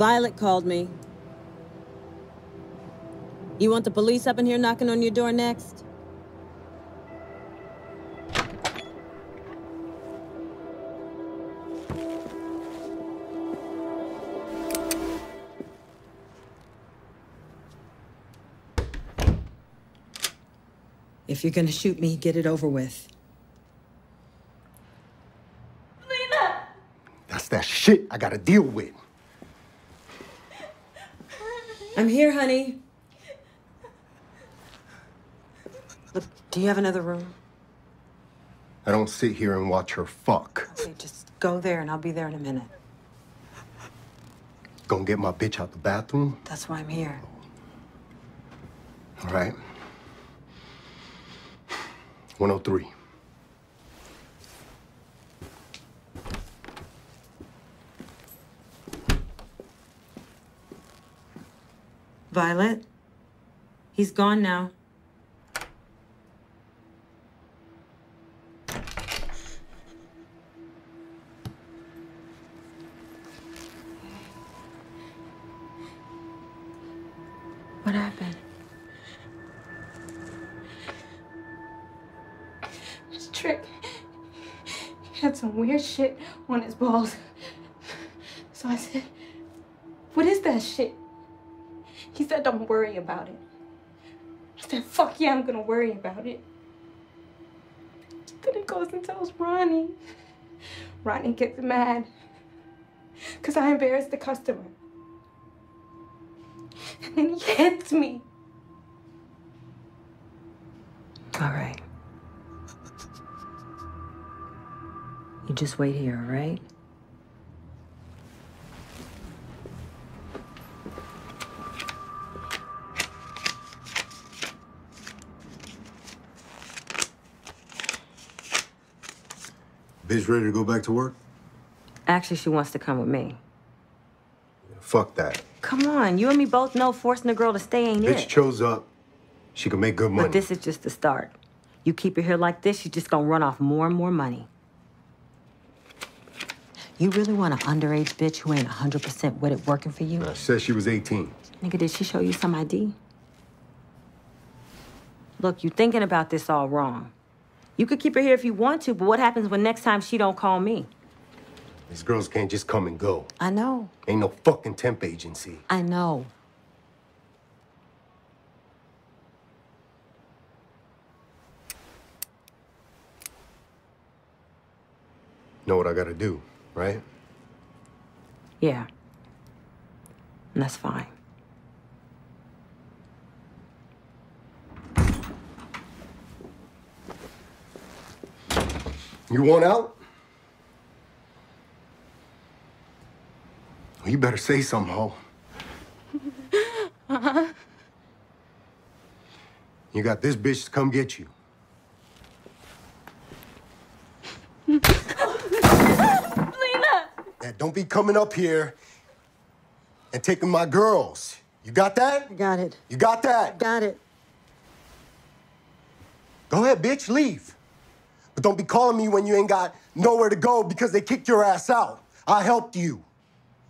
Violet called me. You want the police up in here knocking on your door next? If you're gonna shoot me, get it over with. Lena! That's that shit I gotta deal with. I'm here, honey. Look, do you have another room? I don't sit here and watch her fuck. Okay, just go there and I'll be there in a minute. Gonna get my bitch out the bathroom? That's why I'm here. All right. 103. Violet? He's gone now. What happened? This trick. He had some weird shit on his balls. So I said, What is that shit? He said, Don't worry about it. I said, Fuck yeah, I'm gonna worry about it. Then he goes and tells Ronnie. Ronnie gets mad. Because I embarrassed the customer. And then he hits me. All right. You just wait here, all right? Bitch ready to go back to work? Actually, she wants to come with me. Fuck that. Come on, you and me both know forcing a girl to stay ain't Bitch it. chose up. She can make good money. But this is just the start. You keep her here like this, she's just gonna run off more and more money. You really want an underage bitch who ain't 100% with it working for you? She said she was 18. Nigga, did she show you some ID? Look, you thinking about this all wrong. You could keep her here if you want to, but what happens when next time she don't call me? These girls can't just come and go. I know. Ain't no fucking temp agency. I know. Know what I gotta do, right? Yeah. And that's fine. You want out? Well, you better say something, ho. You got this bitch to come get you. Lena! And don't be coming up here and taking my girls. You got that? Got it. You got that? Got it. Go ahead, bitch, leave. But don't be calling me when you ain't got nowhere to go because they kicked your ass out. I helped you.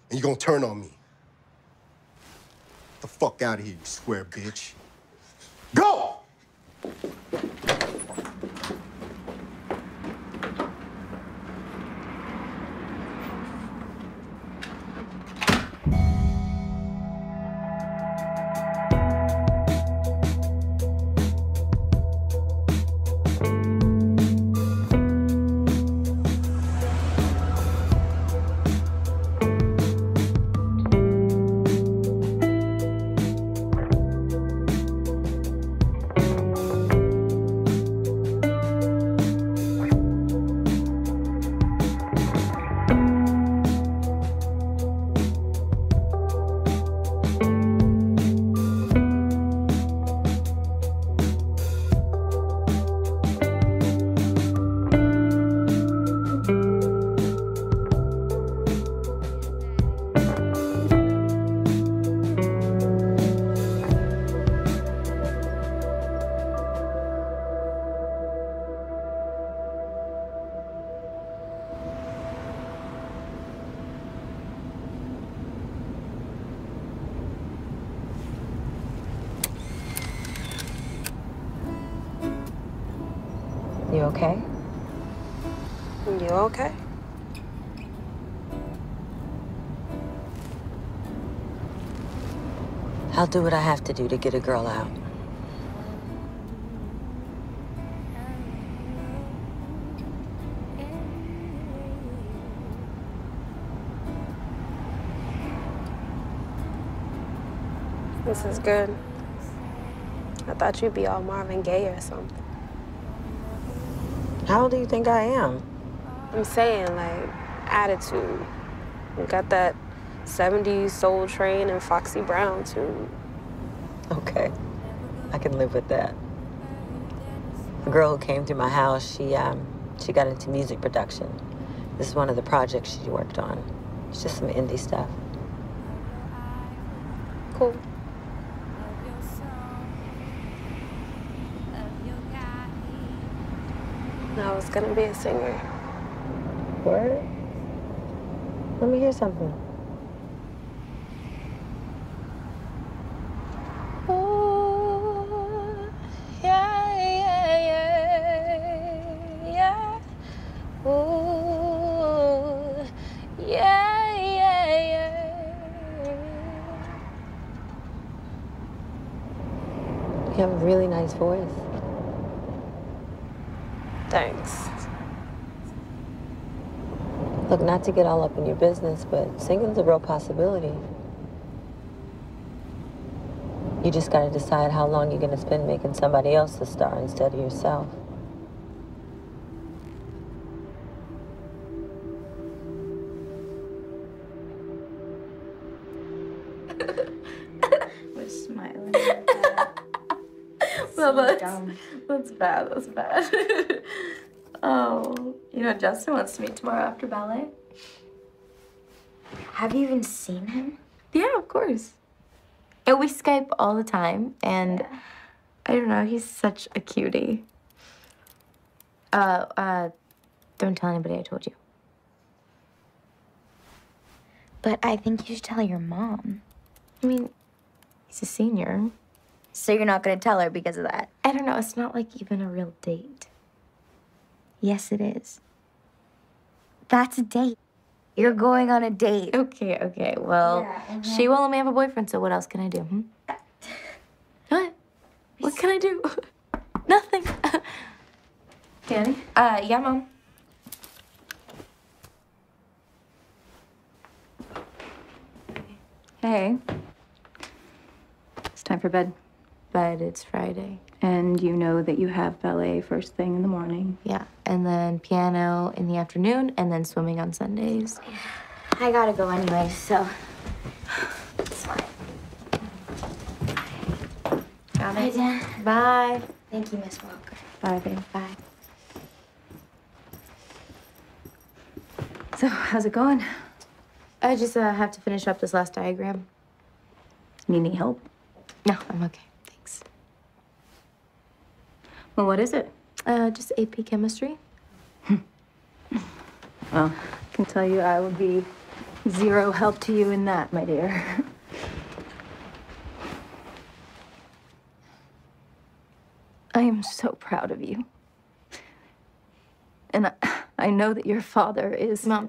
And you're gonna turn on me. The fuck out of here, you square bitch. Go! I'll do what I have to do to get a girl out. This is good. I thought you'd be all Marvin Gaye or something. How old do you think I am? I'm saying, like, attitude. You got that 70s Soul Train and Foxy Brown, too. Okay. I can live with that. A girl who came to my house, she um she got into music production. This is one of the projects she worked on. It's just some indie stuff. Cool. I was gonna be a singer. What? Let me hear something. To get all up in your business, but singing's a real possibility. You just gotta decide how long you're gonna spend making somebody else the star instead of yourself. We're smiling. Well, that's, dumb. that's bad. That's bad. oh, you know, Justin wants to meet tomorrow after ballet. Have you even seen him? Yeah, of course. And we Skype all the time, and I don't know, he's such a cutie. Uh, uh, don't tell anybody I told you. But I think you should tell your mom. I mean, he's a senior. So you're not gonna tell her because of that? I don't know, it's not like even a real date. Yes, it is. That's a date. You're going on a date. Okay, okay, well, she won't let me have a boyfriend, so what else can I do? Hmm? What? What can I do? Nothing. Danny? Uh, yeah, Mom. Hey. It's time for bed. But it's Friday. And you know that you have ballet first thing in the morning. Yeah, and then piano in the afternoon, and then swimming on Sundays. I gotta go anyway, so. It's fine. Bye, Dad. Bye. Thank you, Miss Walker. Bye, babe. Bye. So, how's it going? I just uh, have to finish up this last diagram. Need any help? No, I'm okay. Well, what is it? Uh, just AP chemistry. Well, I can tell you I would be zero help to you in that, my dear. I am so proud of you. And I, I know that your father is. Mom.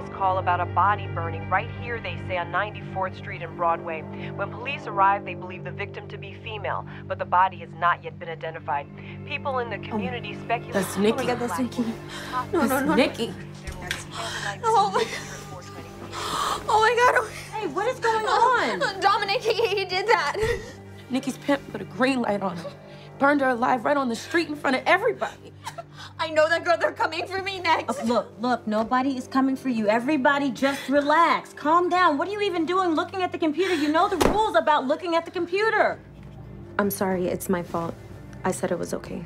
Anonymous call about a body burning right here, they say, on 94th Street and Broadway. When police arrived, they believe the victim to be female, but the body has not yet been identified. People in the oh, community speculate. that's Nikki. Oh my God, that's Nikki. No, no, no. Nikki. Oh my Oh my god. Hey, what is going on? Dominic, he, he did that. Nikki's pimp put a green light on her. Burned her alive right on the street in front of everybody. I I know that girl. They're coming for me next. Oh, look, look, nobody is coming for you. Everybody just relax. Calm down. What are you even doing looking at the computer? You know the rules about looking at the computer. I'm sorry, it's my fault. I said it was okay.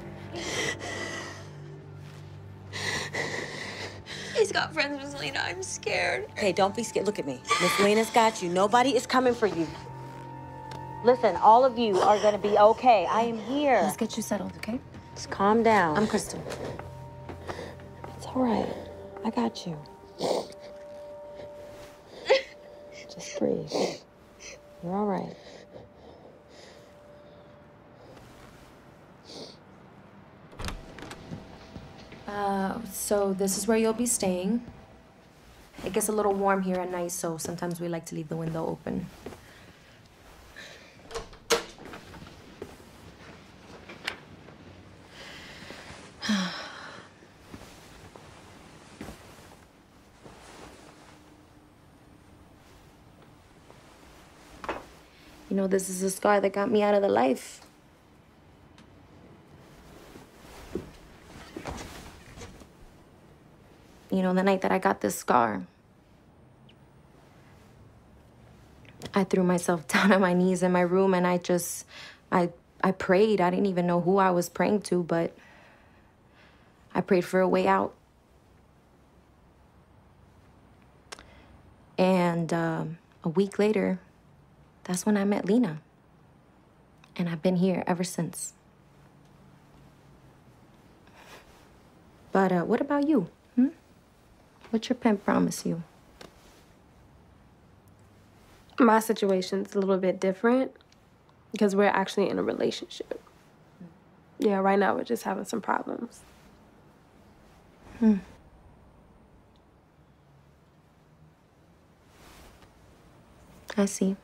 He's got friends with Lena. I'm scared. Okay, don't be scared. Look at me. Miss Lena's got you. Nobody is coming for you. Listen, all of you are gonna be okay. I am here. Let's get you settled, okay? Just calm down. I'm Kristen. All right. I got you. Just breathe. You're all right. Uh, so this is where you'll be staying. It gets a little warm here at night, so sometimes we like to leave the window open. You know, this is a scar that got me out of the life. You know, the night that I got this scar, I threw myself down on my knees in my room and I just, I, I prayed. I didn't even know who I was praying to, but I prayed for a way out. And um, a week later, that's when I met Lena. And I've been here ever since. But uh, what about you? Hmm? What's your pimp promise you? My situation's a little bit different because we're actually in a relationship. Yeah, right now we're just having some problems. Hmm. I see.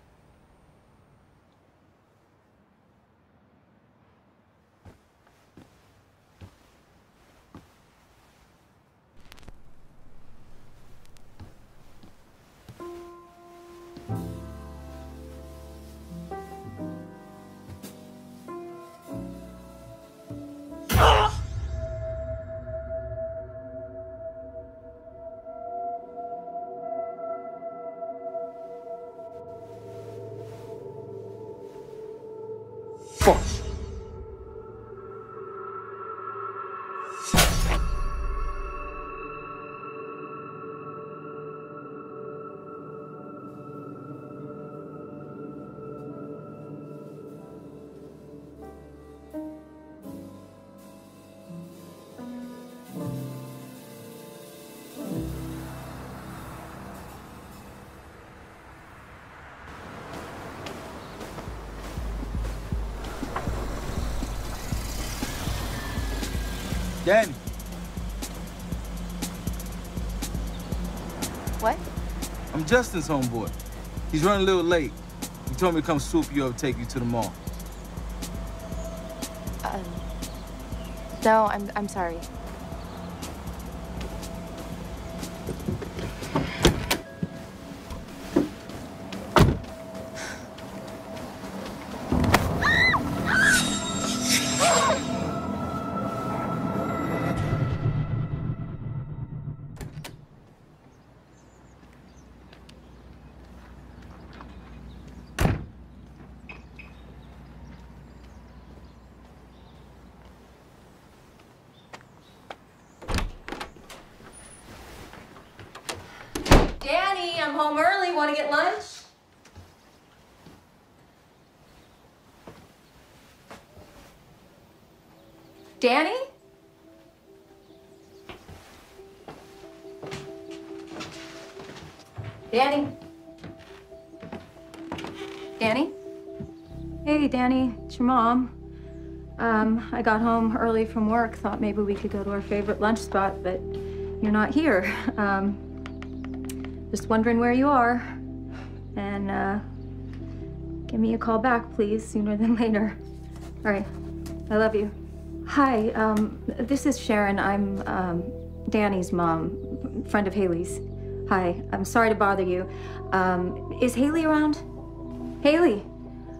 Justin's homeboy. He's running a little late. He told me to come swoop you up, take you to the mall. Um, no, I'm, I'm sorry. Home early. Want to get lunch? Danny? Danny? Danny? Hey, Danny, it's your mom. Um, I got home early from work, thought maybe we could go to our favorite lunch spot, but you're not here. Um, just wondering where you are. And uh, give me a call back, please, sooner than later. All right, I love you. Hi, um, this is Sharon. I'm um, Danny's mom, friend of Haley's. Hi, I'm sorry to bother you. Um, is Haley around? Haley?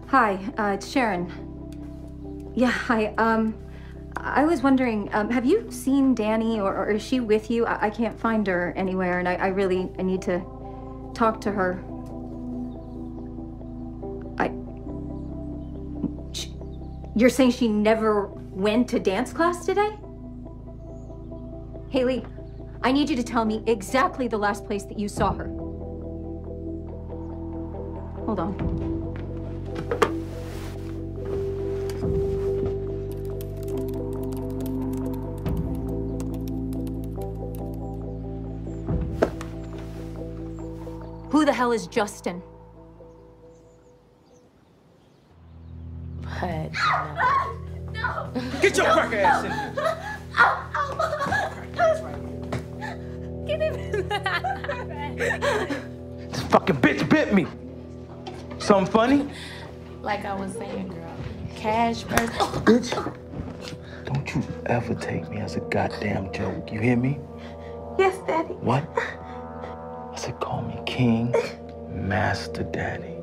Hi, uh, it's Sharon. Yeah, hi. Um, I was wondering, um, have you seen Danny or, or is she with you? I, I can't find her anywhere and I, I really I need to talk to her. I. Sh- You're saying she never went to dance class today? Haley, I need you to tell me exactly the last place that you saw her. Hold on. Who the hell is Justin? But Get your cracker ass in here. Give him This fucking bitch bit me. Something funny? Like I was saying, girl. Cash first. Bitch. Don't you ever take me as a goddamn joke. You hear me? Yes, Daddy. What? I said call me King Master Daddy.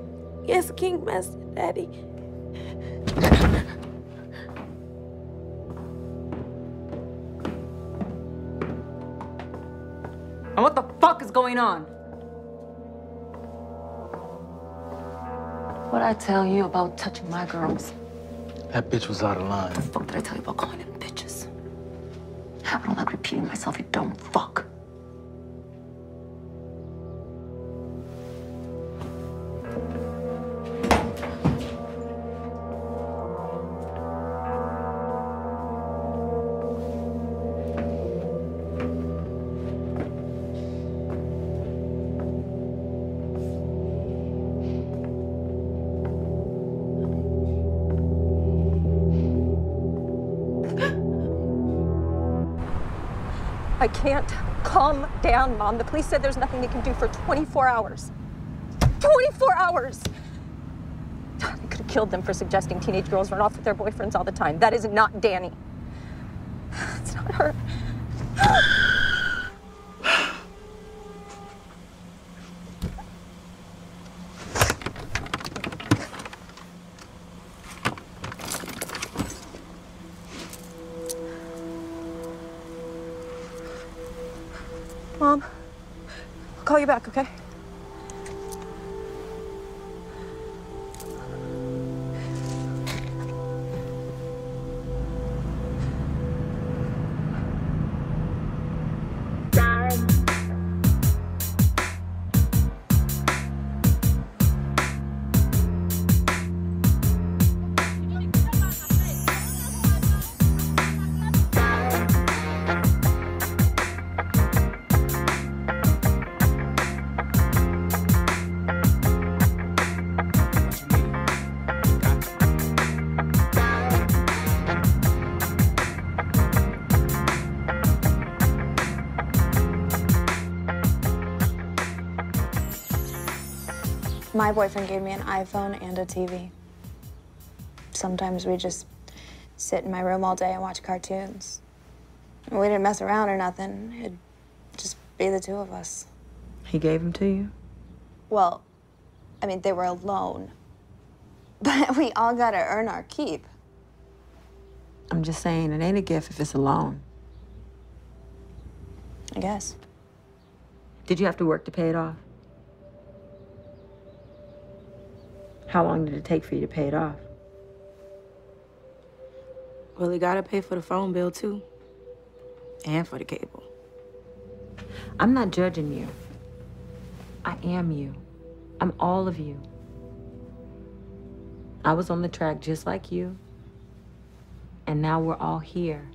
Yes, King Master Daddy. And what the fuck is going on? What'd I tell you about touching my girls? That bitch was out of line. What the fuck did I tell you about calling them bitches? I don't like repeating myself, you dumb fuck. I can't. Calm down, Mom. The police said there's nothing they can do for 24 hours. 24 hours! I could have killed them for suggesting teenage girls run off with their boyfriends all the time. That is not Danny. Back, okay? My boyfriend gave me an iPhone and a TV. Sometimes we just sit in my room all day and watch cartoons. We didn't mess around or nothing. It'd just be the two of us. He gave them to you? Well, I mean, they were alone. But we all gotta earn our keep. I'm just saying, it ain't a gift if it's a loan. I guess. Did you have to work to pay it off? How long did it take for you to pay it off? Well, he gotta pay for the phone bill too. And for the cable. I'm not judging you. I am you. I'm all of you. I was on the track just like you. And now we're all here.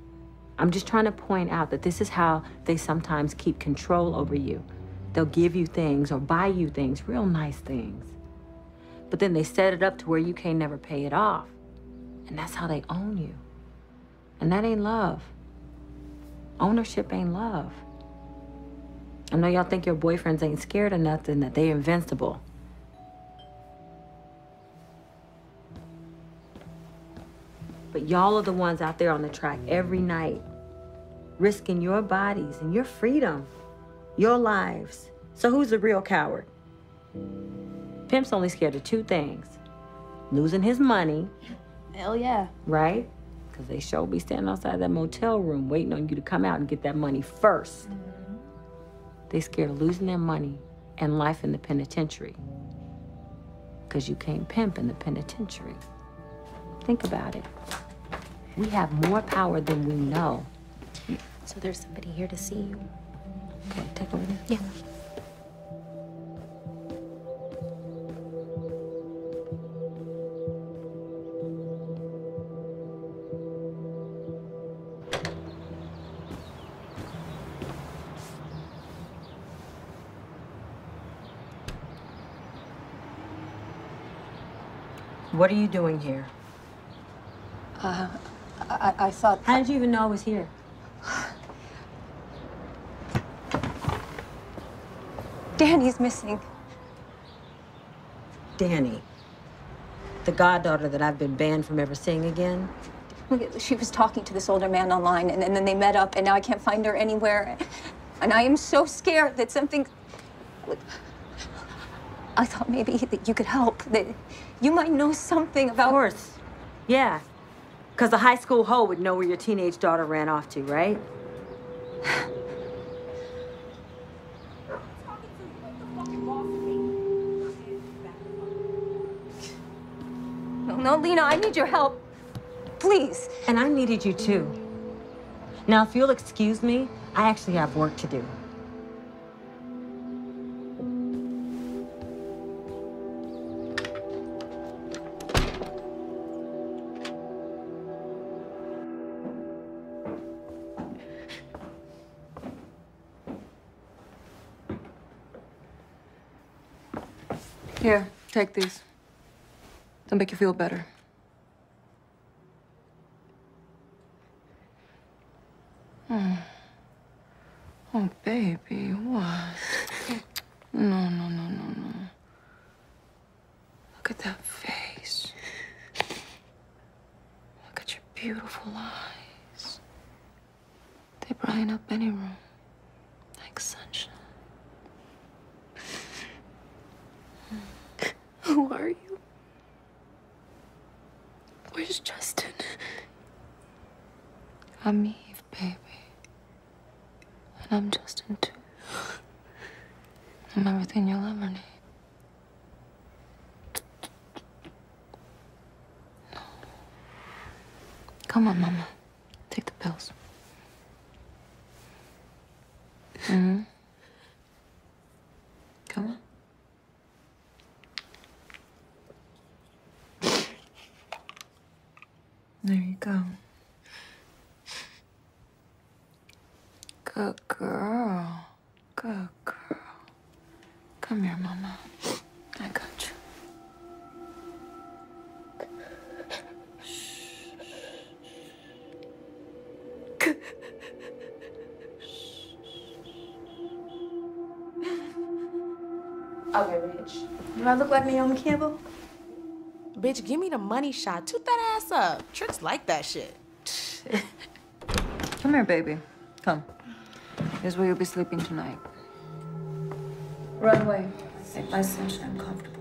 I'm just trying to point out that this is how they sometimes keep control over you. They'll give you things or buy you things, real nice things. But then they set it up to where you can't never pay it off. And that's how they own you. And that ain't love. Ownership ain't love. I know y'all think your boyfriends ain't scared of nothing, that they invincible. But y'all are the ones out there on the track every night, risking your bodies and your freedom, your lives. So who's the real coward? Pimp's only scared of two things losing his money, Hell yeah. right? Because they sure be standing outside that motel room waiting on you to come out and get that money 1st mm-hmm. They scared of losing their money and life in the penitentiary. Because you can't pimp in the penitentiary. Think about it. We have more power than we know. So there's somebody here to see you. Okay, take a look. Yeah. What are you doing here? Uh, I, I thought. How did you even know I was here? Danny's missing. Danny. The goddaughter that I've been banned from ever seeing again. She was talking to this older man online, and, and then they met up, and now I can't find her anywhere. And I am so scared that something. I thought maybe that you could help. That you might know something about. Of course. Yeah. Because the high school hoe would know where your teenage daughter ran off to, right? No, no, Lena, I need your help. Please. And I needed you too. Now, if you'll excuse me, I actually have work to do. Here, take these. They'll make you feel better. Oh. Oh, baby, what? No, no, no, no, no. Look at that face. Look at your beautiful eyes. They brighten up any room like sunshine. Who are you? Where's Justin? I'm Eve, baby. And I'm Justin, too. I'm everything you'll ever need. Come on, Mama. Bitch. Do I look like Naomi Campbell? Bitch, give me the money shot. Toot that ass up. Tricks like that shit. Come here, baby. Come. Here's where you'll be sleeping tonight. Run away. Make my sunshine comfortable.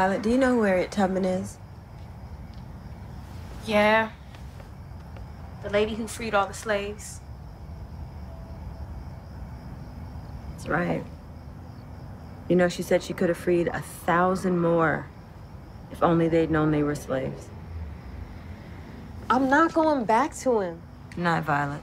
Violet, do you know who Harriet Tubman is? Yeah. The lady who freed all the slaves. That's right. You know, she said she could have freed a thousand more if only they'd known they were slaves. I'm not going back to him. Not Violet.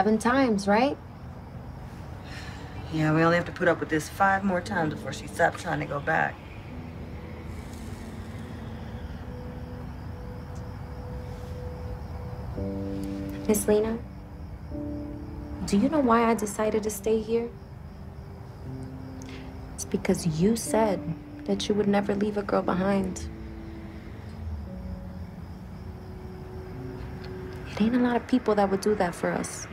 Seven times, right? Yeah, we only have to put up with this five more times before she stops trying to go back. Miss Lena, do you know why I decided to stay here? It's because you said that you would never leave a girl behind. It ain't a lot of people that would do that for us.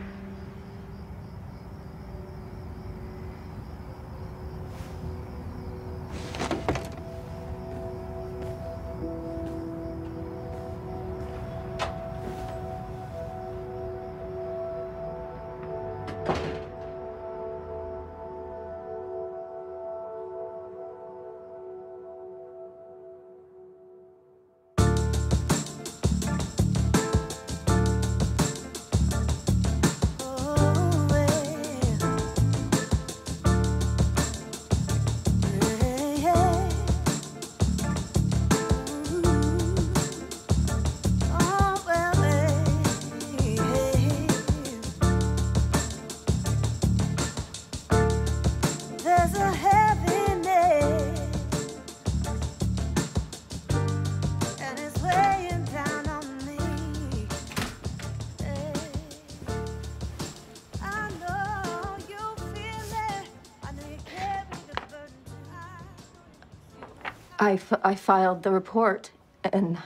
I, f- I filed the report, and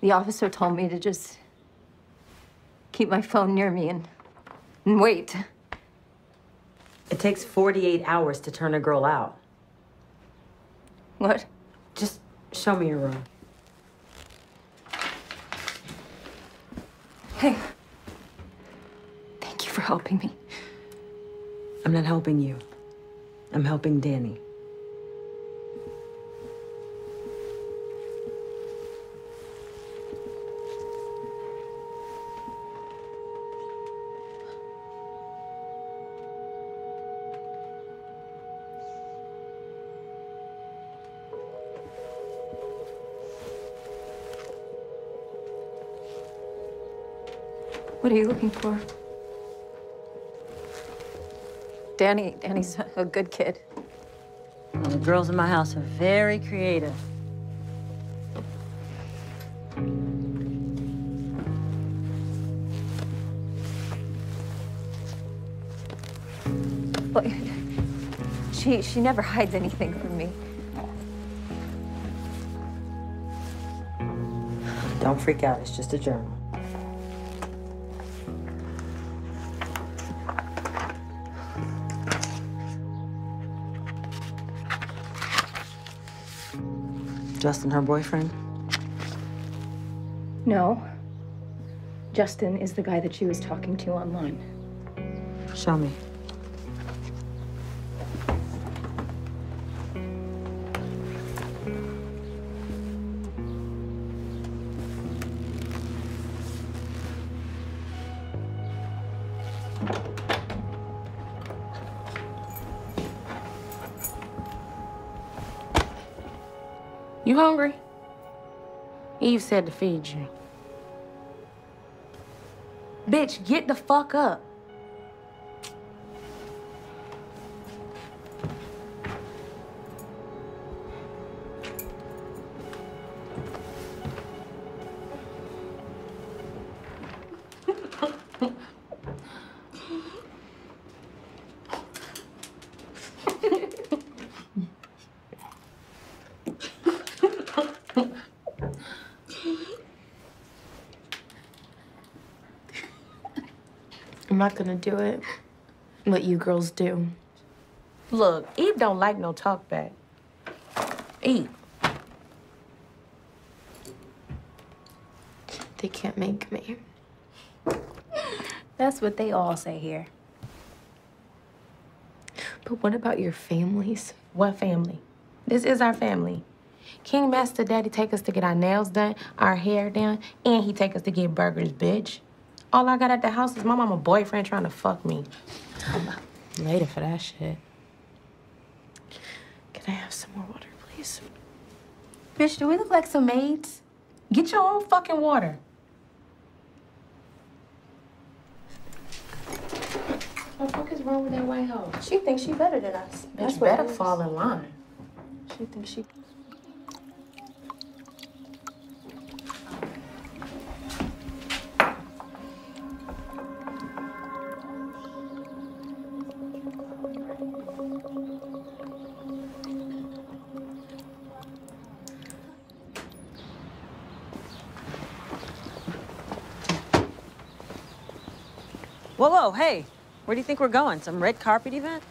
the officer told me to just keep my phone near me and, and wait. It takes 48 hours to turn a girl out. What? Just show me your room. Hey. Thank you for helping me. I'm not helping you. I'm helping Danny. What are you looking for? Danny, Danny's a good kid. Well, the girls in my house are very creative. Well, she, she never hides anything from me. Don't freak out. It's just a journal. Justin, her boyfriend? No. Justin is the guy that she was talking to online. Show me. You hungry? Eve said to feed you. Bitch, get the fuck up. Not gonna do it. What you girls do. Look, Eve don't like no talk back. Eve. They can't make me. That's what they all say here. But what about your families? What family? This is our family. King Master Daddy take us to get our nails done, our hair done, and he take us to get burgers, bitch. All I got at the house is my mama boyfriend trying to fuck me. Later for that shit. Can I have some more water, please? Bitch, do we look like some maids? Get your own fucking water. What the fuck is wrong with that white hoe? She thinks she better than us. Bitch, what it better fall in line. She thinks she. Whoa, hey. Where do you think we're going? Some red carpet event?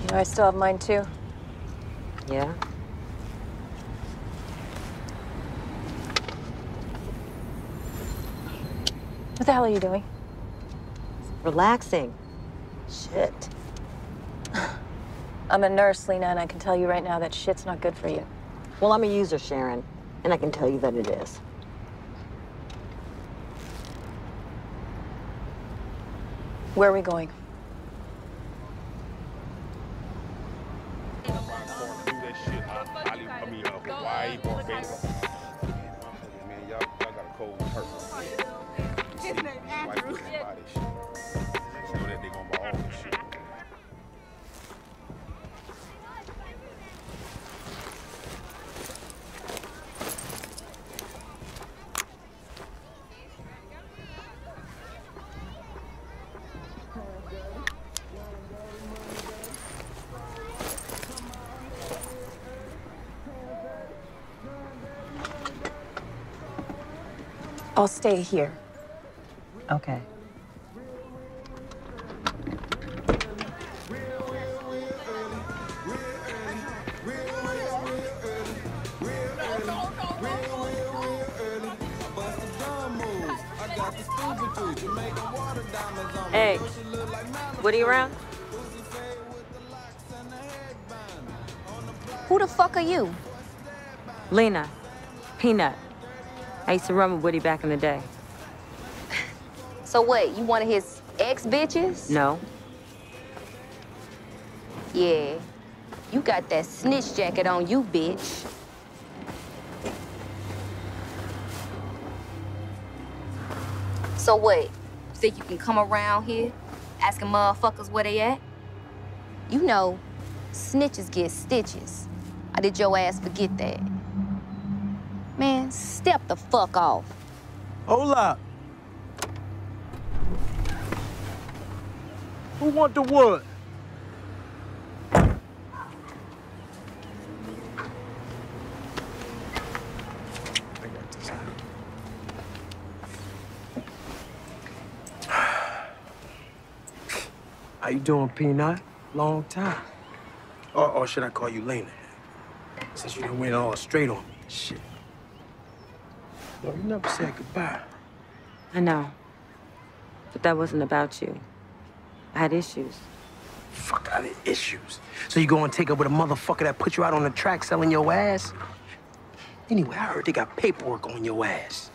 You know, I still have mine too. Yeah? What the hell are you doing? Relaxing. Shit. I'm a nurse, Lena, and I can tell you right now that shit's not good for you. Well, I'm a user, Sharon, and I can tell you that it is. Where are we going? I'll stay here. Okay. Hey, Woody around? Who the fuck are you? Lena. Peanut. I used to run with Woody back in the day. So what, you one of his ex-bitches? No. Yeah. You got that snitch jacket on you, bitch. So what? You think you can come around here asking motherfuckers where they at? You know, snitches get stitches. I did your ass forget that. Man, step the fuck off. Hold up. Who want the wood? How you doing, Peanut? Long time. Or, or should I call you Lena? Since you done went all straight on me. Shit. Well, you never said goodbye. I know. But that wasn't about you. I had issues. Fuck out of issues. So you go and take up with a motherfucker that put you out on the track selling your ass? Anyway, I heard they got paperwork on your ass.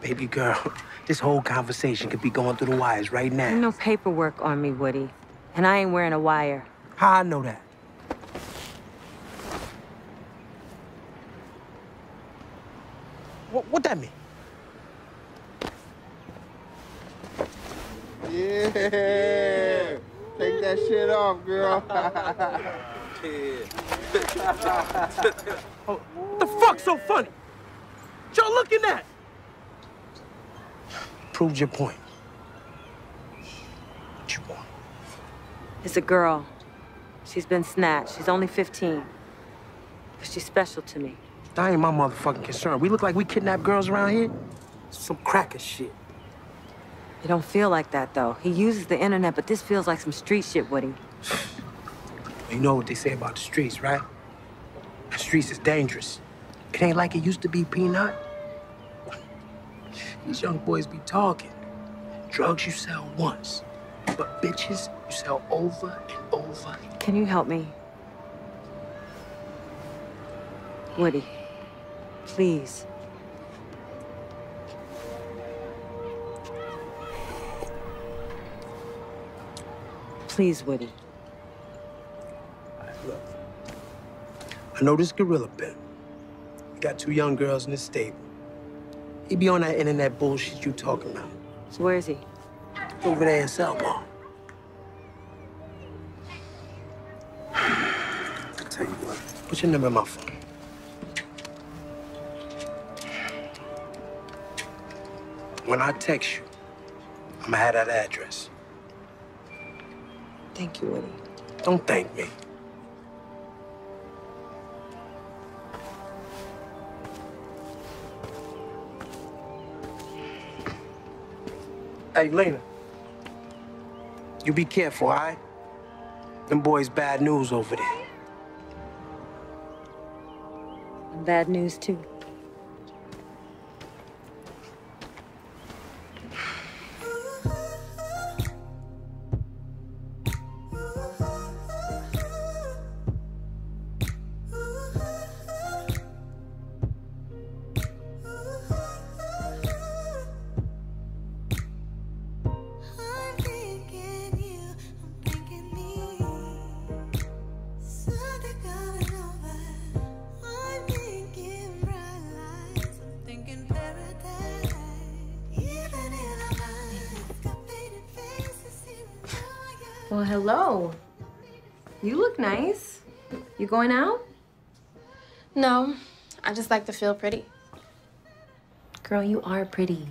Baby girl, this whole conversation could be going through the wires right now. Ain't no paperwork on me, Woody. And I ain't wearing a wire. How I know that? What, what that mean? Yeah. Take that shit off, girl. oh, what the fuck so funny? What y'all looking at? Proved your point. What you want? It's a girl. She's been snatched. She's only 15. But she's special to me. That ain't my motherfucking concern. We look like we kidnap girls around here? Some cracker shit. It don't feel like that, though. He uses the internet, but this feels like some street shit, Woody. You know what they say about the streets, right? The streets is dangerous. It ain't like it used to be, Peanut. These young boys be talking. Drugs you sell once, but bitches you sell over and over. Can you help me? Woody, please. Please, Woody. Look, I know this gorilla pimp. He got two young girls in his stable. He be on that internet bullshit you talking about. So where is he? Over there in Selma. I'll tell you what. Put your number in my phone. When I text you, I'm gonna have that address. Thank you, Woody. Don't thank me. Hey, Lena. You be careful, all right? Them boys bad news over there. Bad news, too. Well, hello. You look nice. You going out? No, I just like to feel pretty. Girl, you are pretty.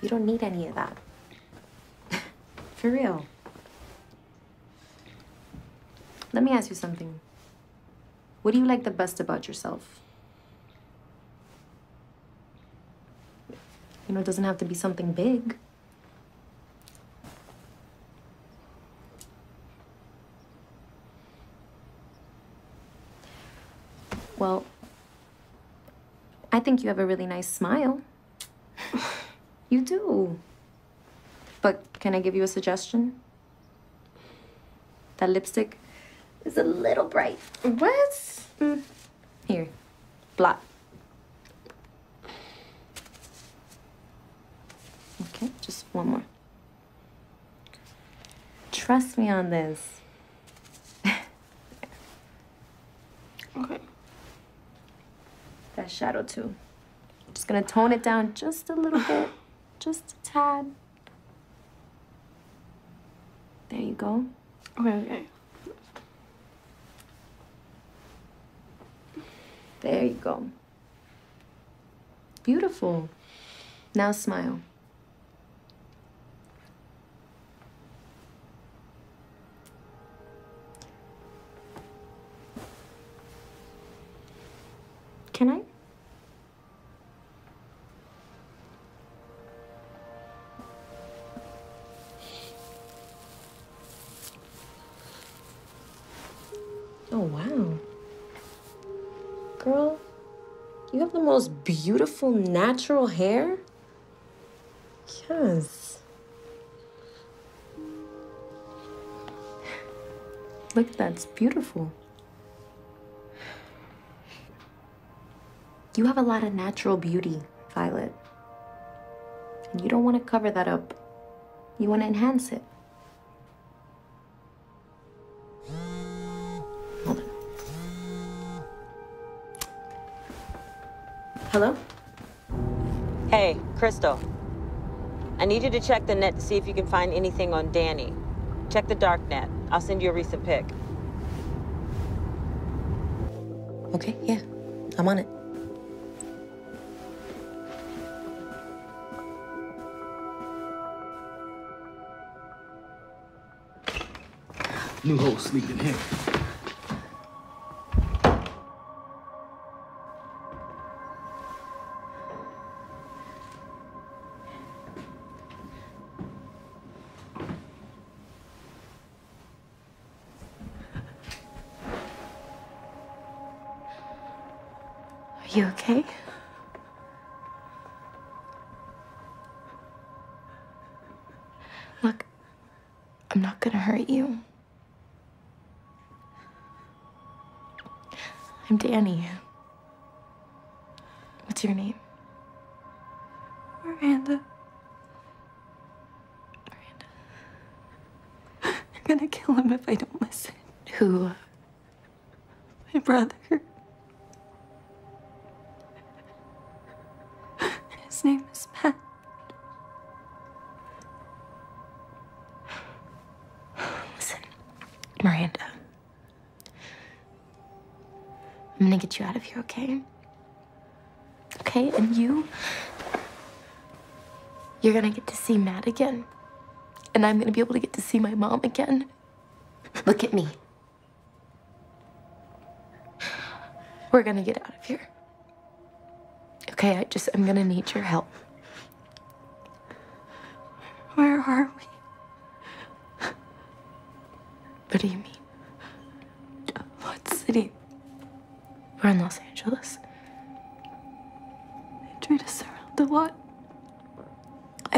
You don't need any of that. For real. Let me ask you something. What do you like the best about yourself? You know, it doesn't have to be something big. Well, I think you have a really nice smile. you do. But can I give you a suggestion? That lipstick is a little bright. What? Mm. Here, blot. Okay, just one more. Trust me on this. Okay. That shadow too. Just gonna tone it down just a little bit. Just a tad. There you go. Okay, okay. There you go. Beautiful. Now smile. Can I? Oh, wow. Girl, you have the most beautiful natural hair. Yes. Look, that's beautiful. You have a lot of natural beauty, Violet. And you don't want to cover that up. You want to enhance it. Hold on. Hello? Hey, Crystal. I need you to check the net to see if you can find anything on Danny. Check the dark net. I'll send you a recent pic. Okay, yeah. I'm on it. New hoe sleeping here. Danny. What's your name? Miranda. Miranda. They're gonna kill him if I don't listen. Who? My brother. Okay? Okay, and you. You're gonna get to see Matt again. And I'm gonna be able to get to see my mom again. Look at me. We're gonna get out of here. Okay, I just, I'm gonna need your help. Where are we?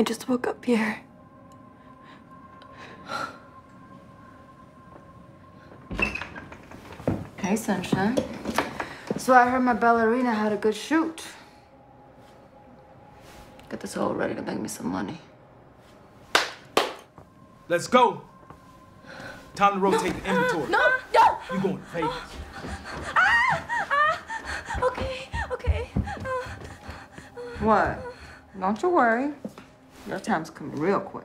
Just woke up here. Hey, sunshine. So I heard my ballerina had a good shoot. Get this all ready to make me some money. Let's go. Time to rotate the inventory. No, no! You going to Vegas. Ah, ah, ah. Okay, okay. What? Don't you worry. Your time's coming real quick.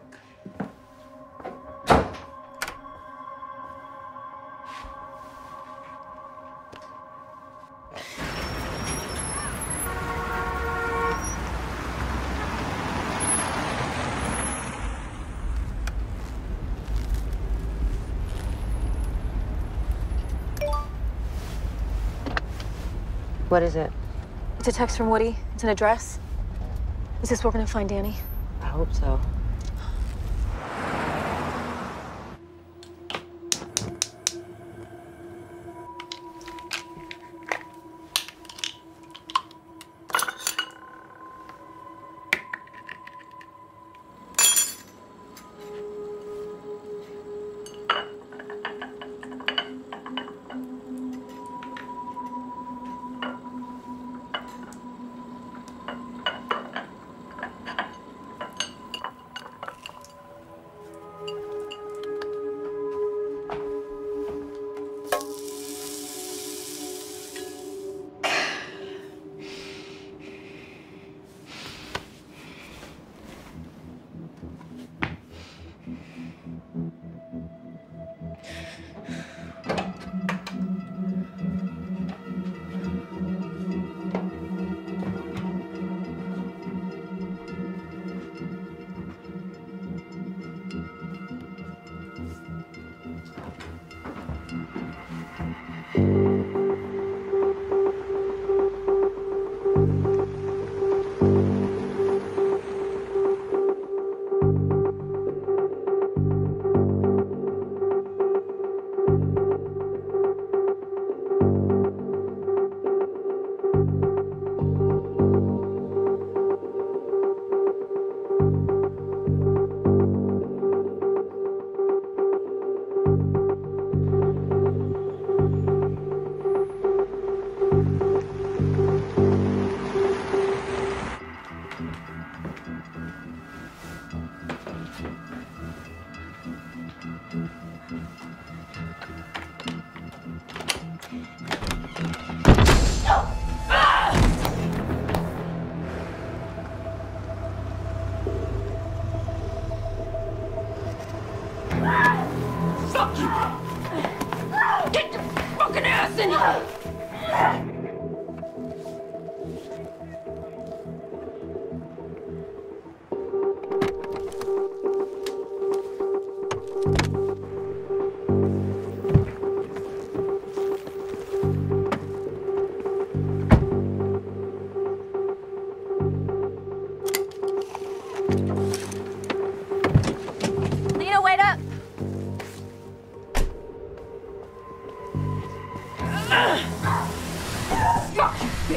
What is it? It's a text from Woody. It's an address. Is this where we're gonna find Danny? I hope so.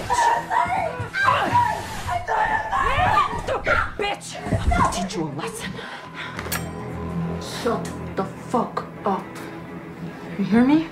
Fuck you, bitch! Stupid bitch! I'll teach you a lesson. Shut the fuck up. You hear me?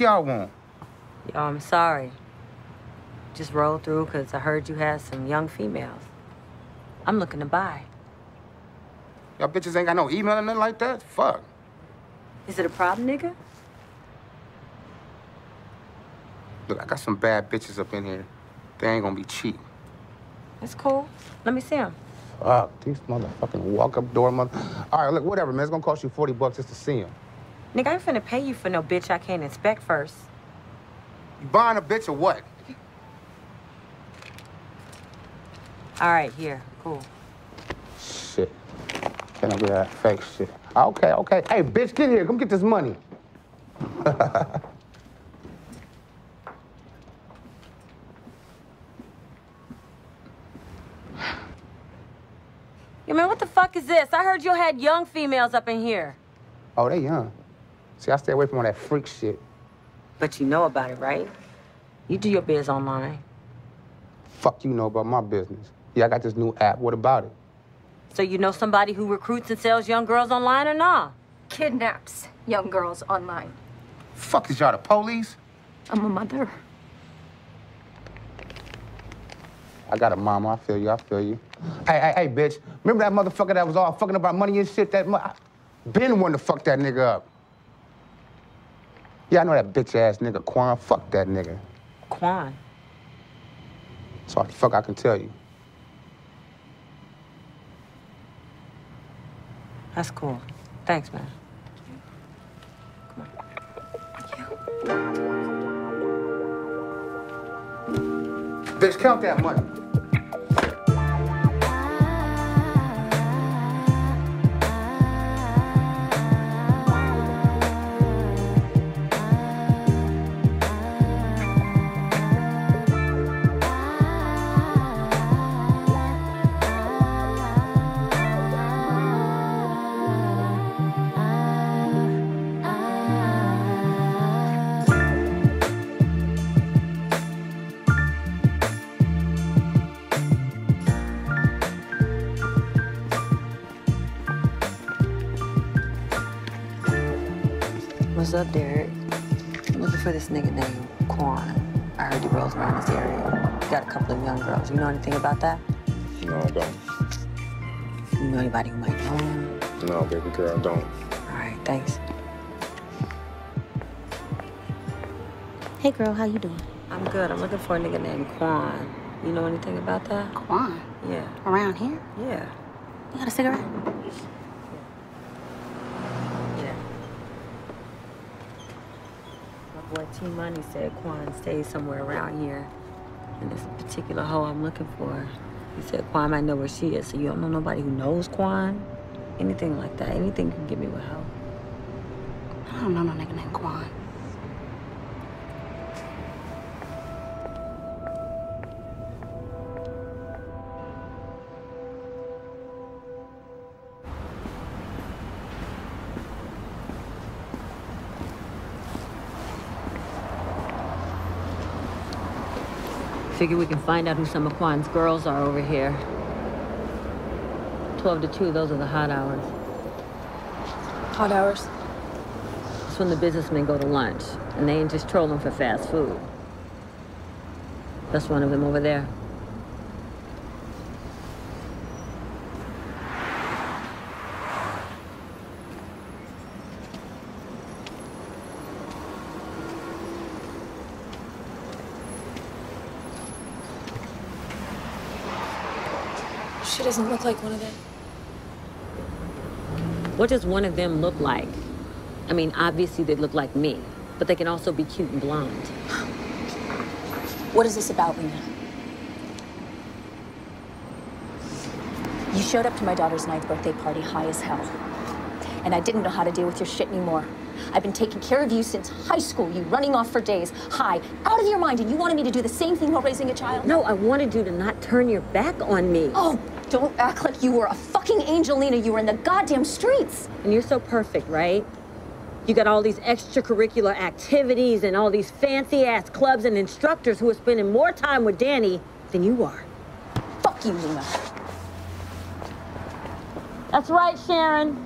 Y'all want? Yo, I'm sorry. Just rolled through because I heard you had some young females. I'm looking to buy. Y'all bitches ain't got no email or nothing like that? Fuck. Is it a problem, nigga? Look, I got some bad bitches up in here. They ain't gonna be cheap. It's cool. Let me see them. Fuck, these motherfucking walk-up door mother. All right, look, whatever, man. It's gonna cost you 40 bucks just to see them. Nigga, I ain't finna pay you for no bitch I can't inspect first. You buying a bitch or what? All right, here. Cool. Shit. Can I get that fake shit? Okay, okay. Hey, bitch, get here. Come get this money. Yo, man, what the fuck is this? I heard you had young females up in here. oh, they young. See, I stay away from all that freak shit. But you know about it, right? You do your biz online. Fuck you know about my business. Yeah, I got this new app. What about it? So you know somebody who recruits and sells young girls online or not? Kidnaps young girls online. Fuck is y'all the police? I'm a mother. I got a mama. I feel you. I feel you. Hey, hey, hey, bitch. Remember that motherfucker that was all fucking about money and shit? That mu- I been wanting to fuck that nigga up. Yeah, I know that bitch ass nigga Quan. Fuck that nigga. Quan. So the fuck I can tell you. That's cool. Thanks, man. come on Bitch, count that money. Up, Derek? I'm looking for this nigga named Quan. I heard he rolls around this area. He got a couple of young girls. You know anything about that? No, I don't. You know anybody who might know him? No, baby girl, I don't. All right, thanks. Hey, girl, how you doing? I'm good. I'm looking for a nigga named Quan. You know anything about that? Quan? Yeah. Around here? Yeah. You got a cigarette? Yeah. My boy T Money said Quan stays somewhere around here. And this particular hoe I'm looking for. He said Quan might know where she is, so you don't know nobody who knows Quan? Anything like that. Anything can give me will help. I don't know no nigga named Quan. Figure we can find out who some of Quan's girls are over here. 12 to 2, those are the hot hours. Hot hours? That's when the businessmen go to lunch, and they ain't just trolling for fast food. That's one of them over there. She doesn't look like one of them. What does one of them look like? I mean, obviously they look like me, but they can also be cute and blonde. What is this about, Lena? You showed up to my daughter's ninth birthday party high as hell. And I didn't know how to deal with your shit anymore. I've been taking care of you since high school, you running off for days, high, out of your mind, and you wanted me to do the same thing while raising a child? No, I wanted you to not turn your back on me. Oh, don't act like you were a fucking Angelina. You were in the goddamn streets. And you're so perfect, right? You got all these extracurricular activities and all these fancy ass clubs and instructors who are spending more time with Danny than you are. Fuck you, Lena. That's right, Sharon.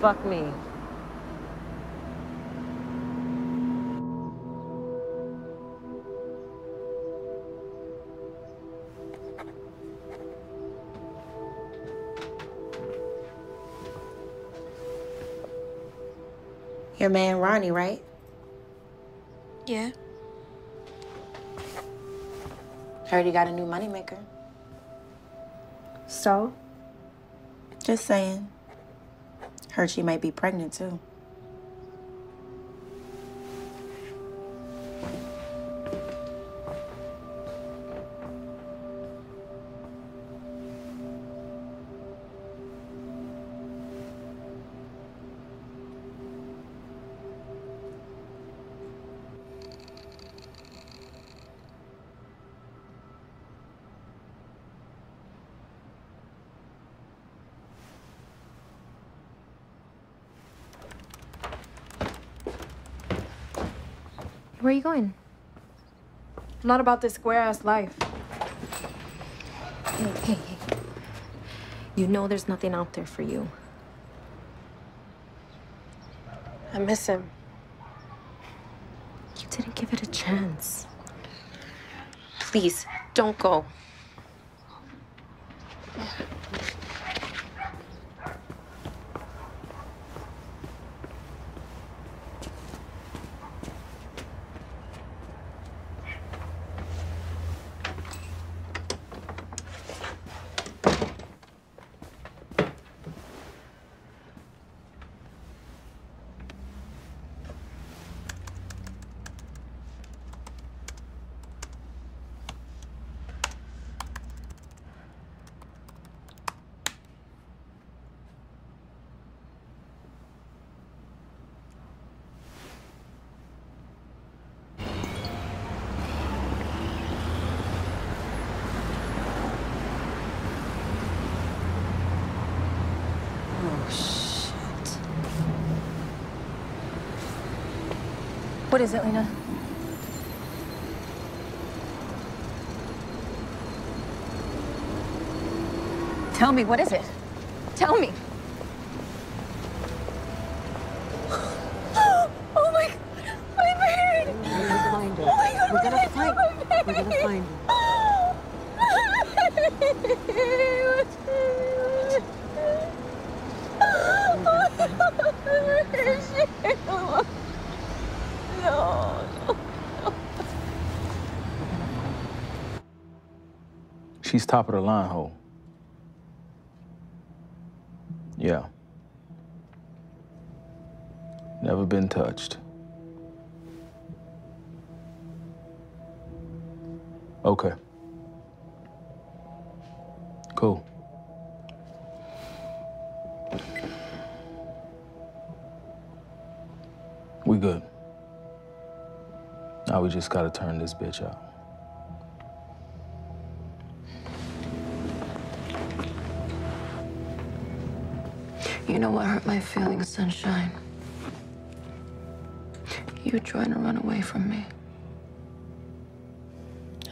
Fuck me. Your man Ronnie, right? Yeah. Heard he got a new moneymaker. So? Just saying. Heard she might be pregnant too. You going? Not about this square ass life. Hey, hey, hey. You know there's nothing out there for you. I miss him. You didn't give it a chance. Please, don't go. Oh, shit. What is it, Lena? Tell me, what is it? Tell me. Oh my my bird! We're gonna find her. Oh my God, We're gonna what find did I do, my We're gonna baby? find her. No. She's top of the line, ho. Yeah. Never been touched. Okay. Cool. We good. Now we just gotta turn this bitch out. You know what hurt my feelings, Sunshine? You trying to run away from me.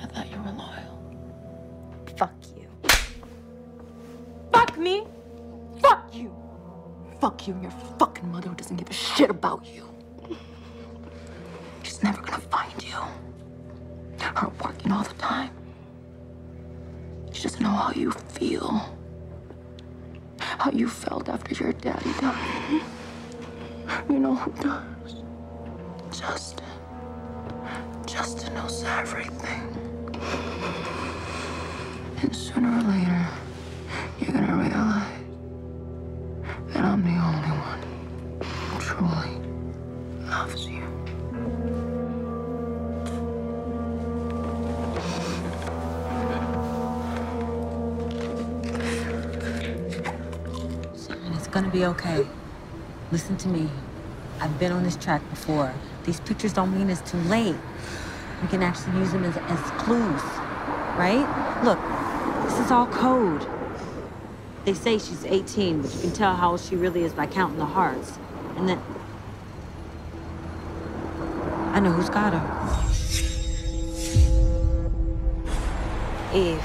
I thought you were loyal. Fuck you. Fuck me! Fuck you! Fuck you and your fucking mother who doesn't give a shit about you. She's never gonna find you. Her working all the time. She doesn't know how you feel. You felt after your daddy died. You know who does? Justin. Justin knows everything. And sooner or later, okay. Listen to me. I've been on this track before. These pictures don't mean it's too late. We can actually use them as, as clues, right? Look, this is all code. They say she's 18, but you can tell how old she really is by counting the hearts. And then. I know who's got her. Eve.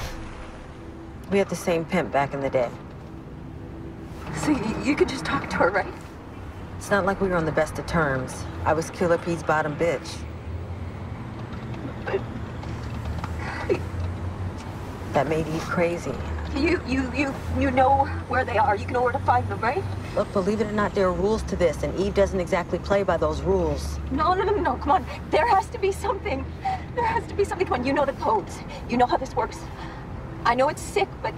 We had the same pimp back in the day. You, could just talk to her, right? It's not like we were on the best of terms. I was Killer P's bottom bitch. that made Eve crazy. You, you, you, you know where they are. You know where to find them, right? Look, believe it or not, there are rules to this, and Eve doesn't exactly play by those rules. No, no, no, no, come on. There has to be something. There has to be something. Come on, you know the codes. You know how this works. I know it's sick, but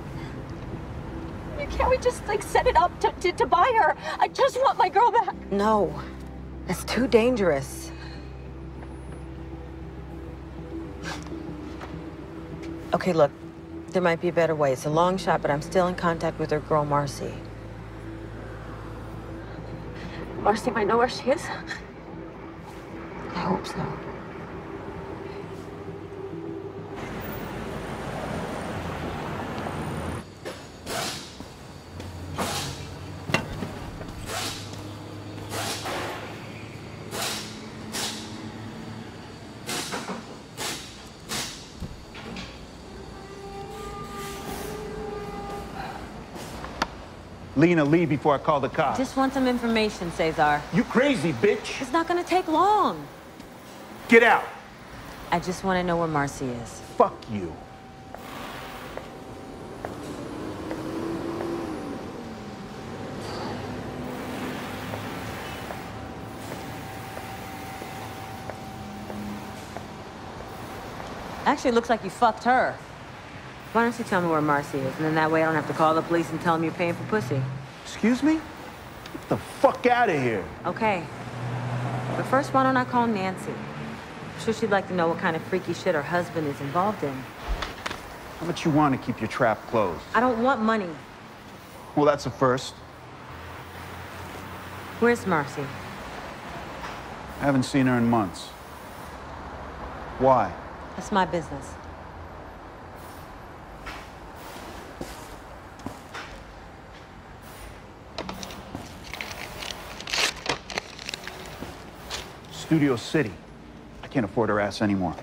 can't we just like set it up to, to, to buy her? I just want my girl back. No, that's too dangerous. Okay, look, there might be a better way. It's a long shot, but I'm still in contact with her girl, Marcy. Marcy might know where she is. I hope so. Lena, leave before I call the cops. Just want some information, Cesar. You crazy, bitch. It's not gonna take long. Get out. I just want to know where Marcy is. Fuck you. Actually, it looks like you fucked her. Why don't you tell me where Marcy is, and then that way I don't have to call the police and tell them you're paying for pussy. Excuse me? Get the fuck out of here. Okay. But first, why don't I call Nancy? I'm sure she'd like to know what kind of freaky shit her husband is involved in. How much you want to keep your trap closed? I don't want money. Well, that's a first. Where's Marcy? I haven't seen her in months. Why? That's my business. Studio City. I can't afford her ass anymore.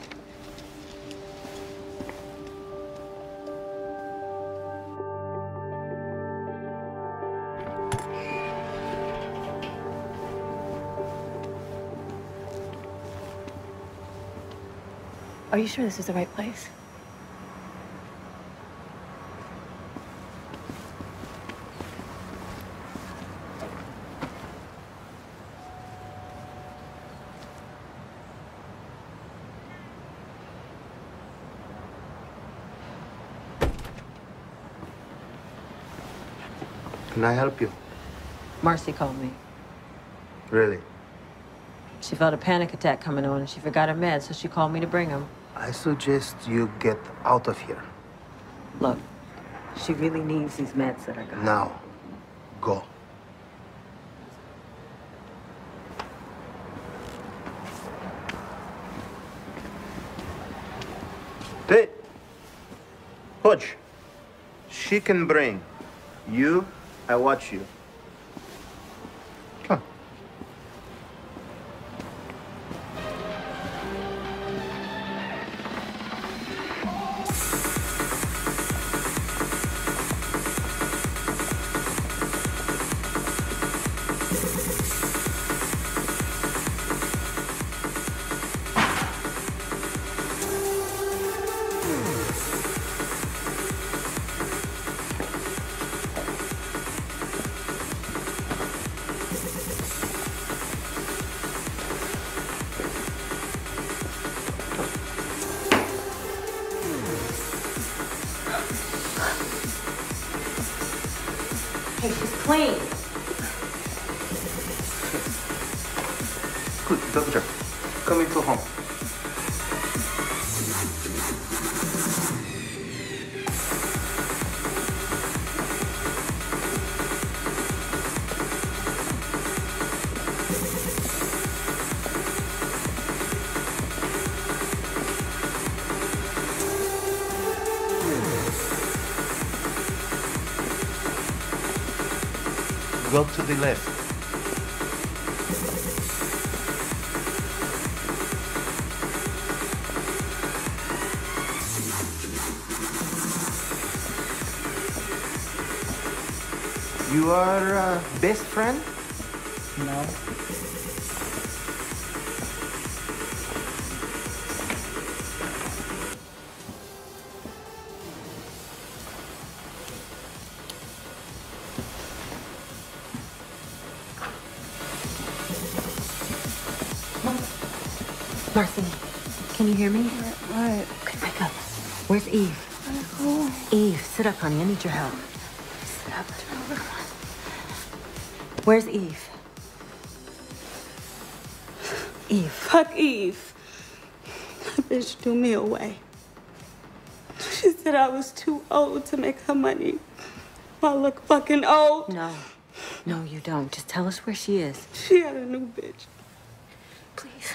Are you sure this is the right place? I help you? Marcy called me. Really? She felt a panic attack coming on and she forgot her meds, so she called me to bring them. I suggest you get out of here. Look, she really needs these meds that I got. Now. Go. Hey! Hodge. She can bring. You, I watch you. friend? No. Marcy, can you hear me? What? Wake up. Where's Eve? Oh, Eve, sit up, honey. I need your help. Where's Eve? Eve. Fuck Eve. That bitch threw me away. She said I was too old to make her money. I look fucking old. No. No, you don't. Just tell us where she is. She had a new bitch. Please.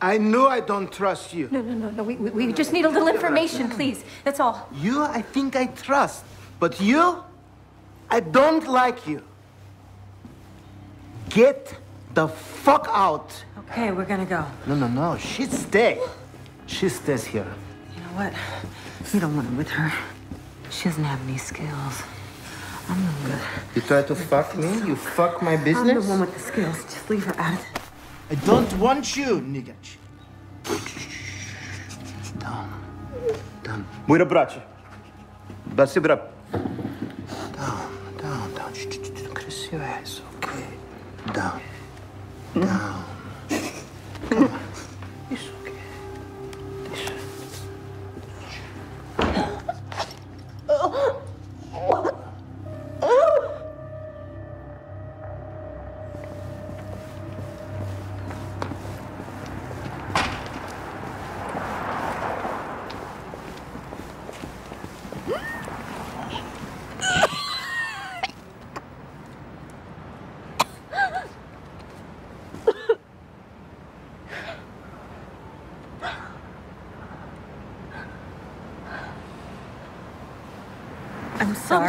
I know I don't trust you. No, no, no, no. We, we, we just need a little information, please. That's all. You, I think I trust. But you, I don't like you. Get the fuck out. Okay, we're gonna go. No, no, no. She stay. She stays here. You know what? You don't want it with her. She doesn't have any skills. I'm the one. You try to fuck me? You fuck my I'm business? the one with the skills. Just leave her out of it. I don't want you, nigga. Мой братче. Да си брат. Down, down, down. Shh, Mm.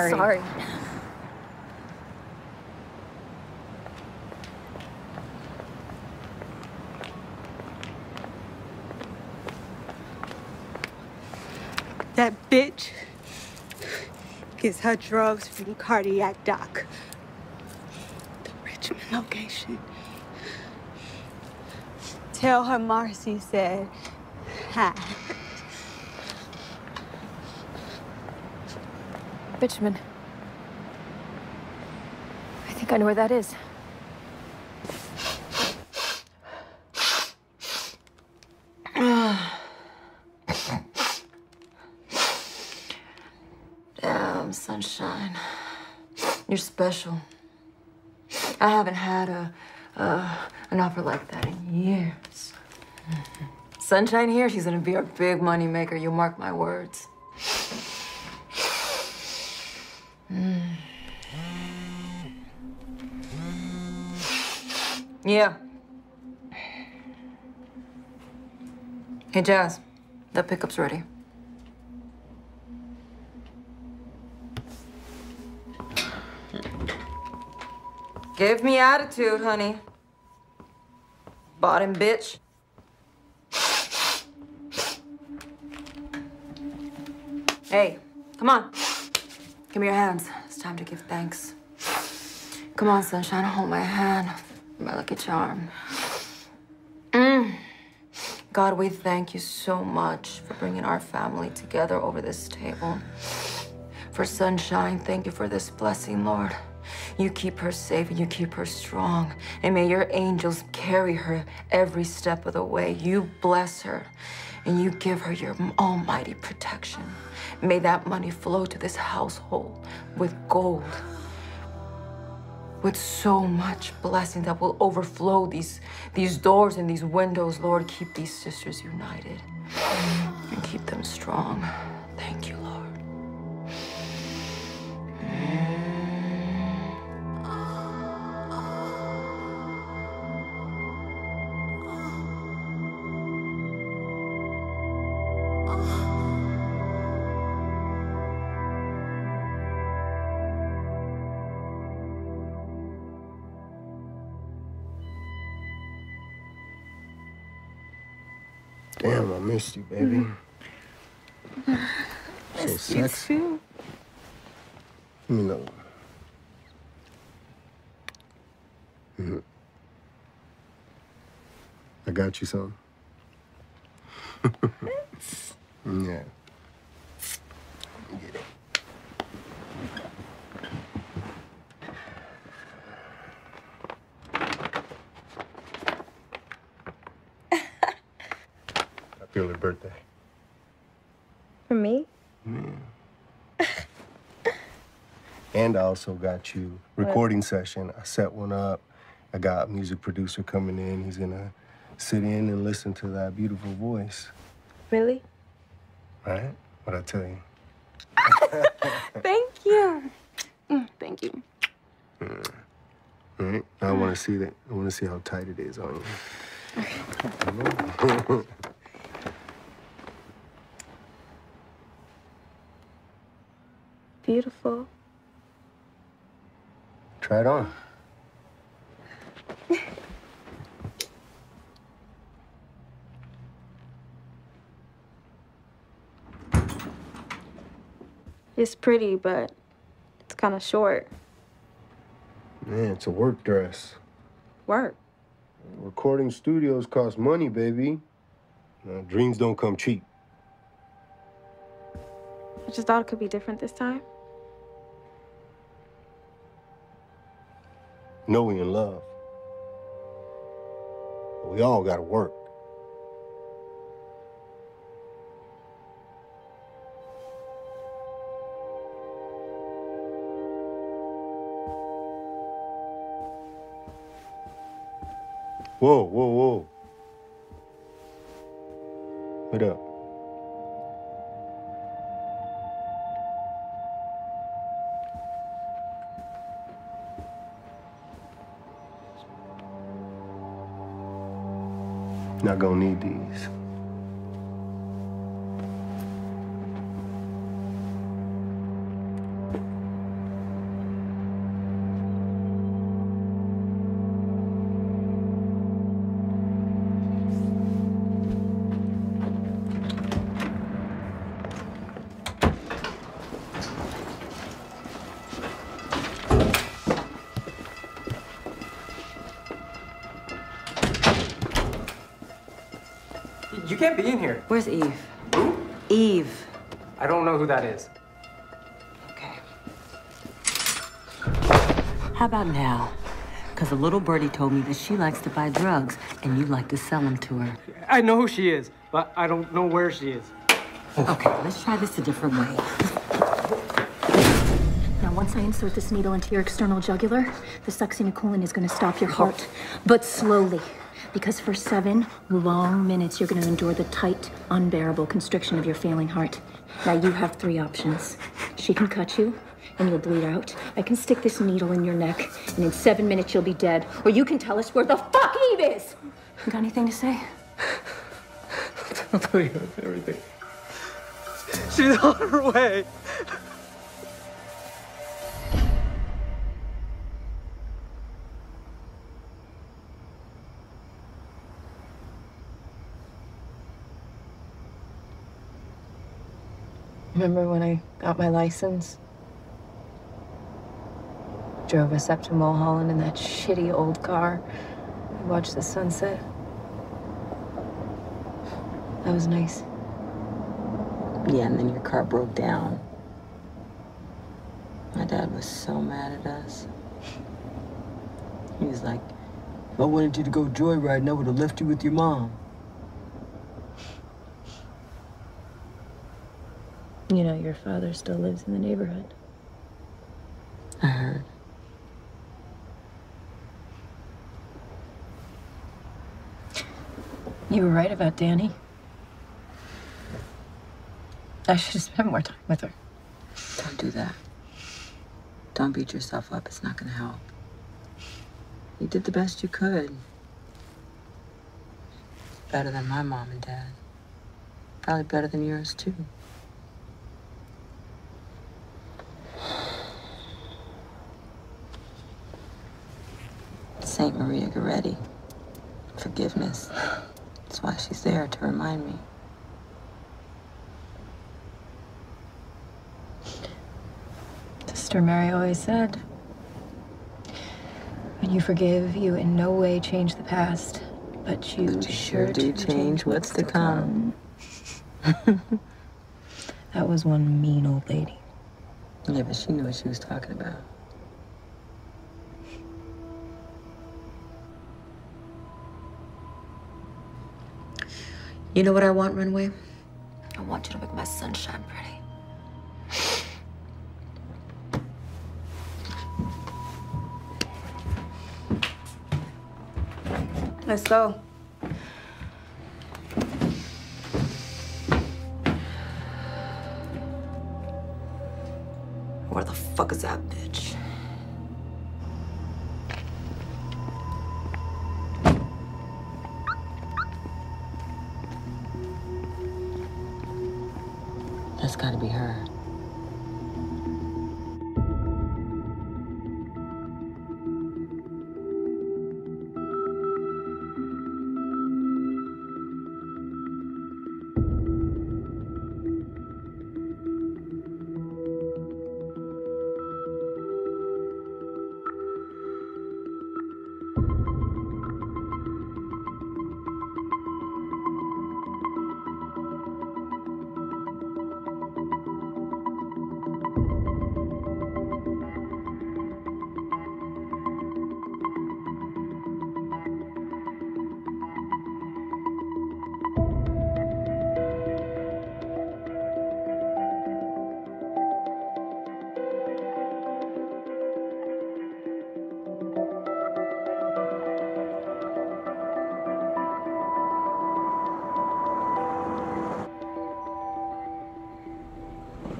Sorry. Sorry. That bitch gets her drugs from Cardiac Doc. The Richmond location. Tell her Marcy said hi. Richmond. I think I know where that is. Damn, oh, sunshine. You're special. I haven't had a, an offer like that in years. Sunshine here, she's gonna be our big money maker. You mark my words. Yeah. Hey, Jazz, that pickup's ready. Give me attitude, honey. Bottom bitch. Hey, come on. Give me your hands. It's time to give thanks. Come on, sunshine, hold my hand. My lucky charm. Mm. God, we thank you so much for bringing our family together over this table. For sunshine, thank you for this blessing, Lord. You keep her safe and you keep her strong. And may your angels carry her every step of the way. You bless her and you give her your almighty protection. May that money flow to this household with gold, with so much blessing that will overflow these, these doors and these windows. Lord, keep these sisters united and keep them strong. Thank you, Lord. Missed you, baby. So Miss you sexy. too. You know. Mhm. I got you some. yeah. Get it. Early birthday. For me? Yeah. and I also got you recording session. I set one up. I got a music producer coming in. He's gonna sit in and listen to that beautiful voice. Really? Right? What I tell you? Thank you. Mm, thank you. Yeah. All right. I want to see that. I want to see how tight it is on you. Beautiful. Try it on. It's pretty, but it's kind of short. Man, it's a work dress. Work. Recording studios cost money, baby. Now, dreams don't come cheap. I just thought it could be different this time. Know we in love. But we all gotta work. Whoa, whoa, whoa. What up? Not gonna need these. Can't be in here. Where's Eve? Who? Eve. I don't know who that is. Okay. How about now? Because a little birdie told me that she likes to buy drugs and you like to sell them to her. I know who she is, but I don't know where she is. Okay, let's try this a different way. Now, once I insert this needle into your external jugular, the succinylcholine is going to stop your heart, but slowly. Because for seven long minutes, you're going to endure the tight, unbearable constriction of your failing heart. Now, you have three options. She can cut you, and you'll bleed out. I can stick this needle in your neck, and in seven minutes, you'll be dead. Or you can tell us where the fuck Eve is! You got anything to say? I'll tell you everything. She's on her way. Remember when I got my license? Drove us up to Mulholland in that shitty old car. We watched the sunset. That was nice. Yeah, and then your car broke down. My dad was so mad at us. He was like, If I wanted you to go joyriding, I would have left you with your mom. You know, your father still lives in the neighborhood. I heard. You were right about Danny. I should have spent more time with her. Don't do that. Don't beat yourself up. It's not going to help. You did the best you could. Better than my mom and dad. Probably better than yours, too. Maria Goretti. Forgiveness. That's why she's there to remind me. Sister Mary always said, when you forgive, you in no way change the past, but you, sure do change what's to come. that was one mean old lady. Yeah, but she knew what she was talking about. You know what I want, Runway? I want you to make my sunshine pretty. Let's go.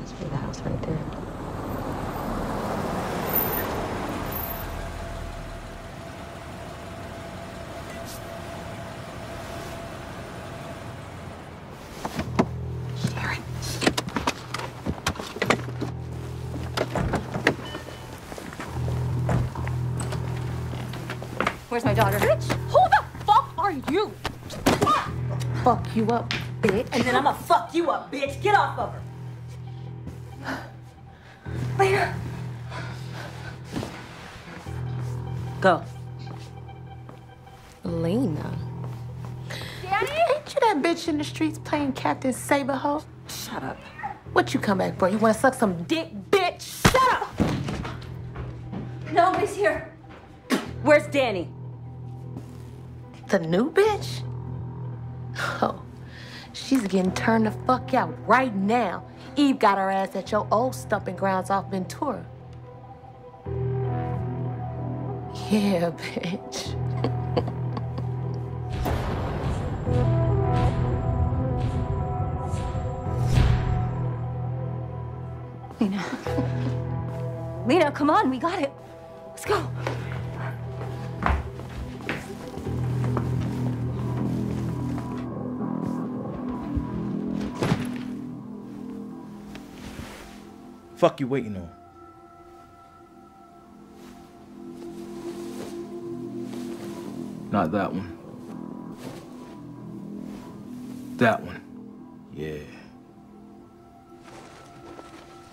Must be the house right there. Where's my daughter? Bitch, who the fuck are you? Fuck you up, bitch. And then I'ma fuck you up, bitch. Get off of her. Go. Lena. Daddy? Ain't you that bitch in the streets playing Captain Saberho? Shut up. What you come back for? You wanna suck some dick, bitch? Shut up! Nobody's here. Where's Danny? The new bitch? Oh, she's getting turned the fuck out right now. Eve got her ass at your old stumping grounds off Ventura. Yeah, bitch. Lena. Lena, come on, we got it. Let's go. Fuck you waiting on? Not that one. That one. Yeah.